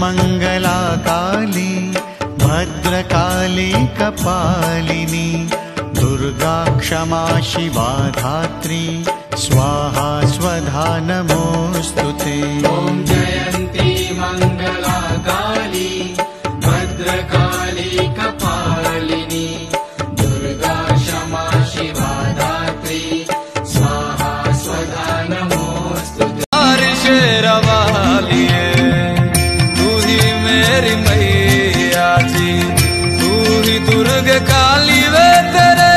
मङ्गलाकाली भद्रकाली कपालिनी दुर्गा क्षमा शिवा धात्री स्वाहा स्वधा नमोऽस्तु ते ॐ जयन्ती मङ्गला काली भद्रकाली मेरी मैया जी तू ही दुर्ग काली वे तेरे